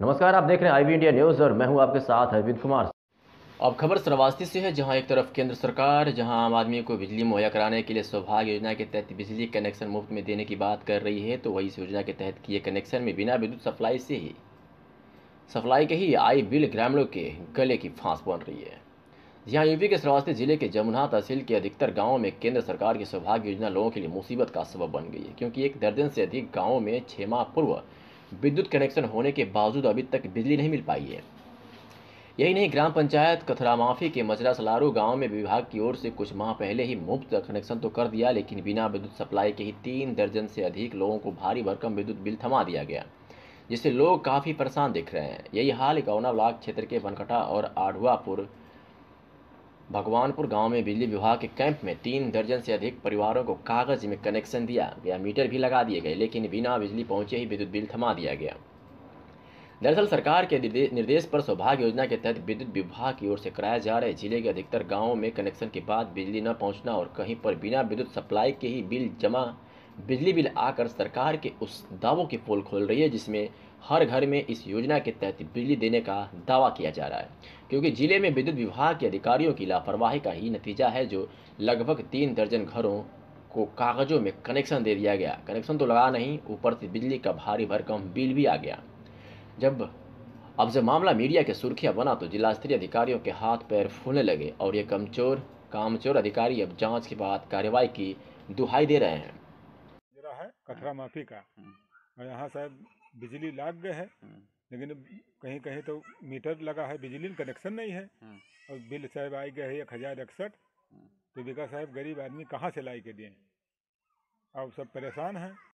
नमस्कार, आप देख रहे हैं आईबी इंडिया न्यूज़ और मैं हूँ आपके साथ अरविंद कुमार। अब खबर श्रावस्ती से है, जहाँ एक तरफ़ केंद्र सरकार, जहाँ आम आदमी को बिजली मुहैया कराने के लिए सौभाग्य योजना के तहत बिजली कनेक्शन मुफ़्त में देने की बात कर रही है तो वही इस योजना के तहत किए कनेक्शन में बिना विद्युत सप्लाई से ही, सप्लाई के ही आई बिल ग्रामीणों के गले की फांस बन रही है। जहाँ यूपी के श्रावस्ती ज़िले के जमुना तहसील के अधिकतर गाँवों में केंद्र सरकार की सौभाग्य योजना लोगों के लिए मुसीबत का सबब बन गई है, क्योंकि एक दर्जन से अधिक गाँवों में छः माह पूर्व विद्युत कनेक्शन होने के बावजूद अभी तक बिजली नहीं मिल पाई है। यही नहीं, ग्राम पंचायत कथरा माफ़ी के मजरा सलारू गाँव में विभाग की ओर से कुछ माह पहले ही मुफ़्त कनेक्शन तो कर दिया, लेकिन बिना विद्युत सप्लाई के ही तीन दर्जन से अधिक लोगों को भारी भरकम विद्युत बिल थमा दिया गया, जिससे लोग काफ़ी परेशान दिख रहे हैं। यही हाल गौना ब्लॉक क्षेत्र के बनकटा और आढ़ुआपुर भगवानपुर गाँव में बिजली विभाग के कैंप में तीन दर्जन से अधिक परिवारों को कागज़ में कनेक्शन दिया गया, मीटर भी लगा दिए गए, लेकिन बिना बिजली पहुँचे ही विद्युत बिल थमा दिया गया। दरअसल सरकार के निर्देश पर सौभाग्य योजना के तहत विद्युत विभाग की ओर से कराया जा रहे ज़िले के अधिकतर गाँवों में कनेक्शन के बाद बिजली न पहुँचना और कहीं पर बिना विद्युत सप्लाई के ही बिल जमा बिजली बिल आकर सरकार के उस दावों की पोल खोल रही है, जिसमें हर घर में इस योजना के तहत बिजली देने का दावा किया जा रहा है। क्योंकि ज़िले में विद्युत विभाग के अधिकारियों की लापरवाही का ही नतीजा है, जो लगभग तीन दर्जन घरों को कागजों में कनेक्शन दे दिया गया। कनेक्शन तो लगा नहीं, ऊपर से बिजली का भारी भरकम बिल भी आ गया। जब अब जब मामला मीडिया के सुर्खियाँ बना तो जिला स्तरीय अधिकारियों के हाथ पैर फूलने लगे और ये कमचोर कामचोर अधिकारी अब जाँच के बाद कार्रवाई की दुहाई दे रहे हैं। है कथरा माफ़ी का। और यहाँ शायद बिजली लाग गए है लेकिन कहीं कहीं तो मीटर लगा है बिजली कनेक्शन नहीं है। और बिल साहब आई गए है एक हज़ार इकसठ। तो बिका साहब गरीब आदमी कहाँ से लाई के दिए अब सब परेशान हैं।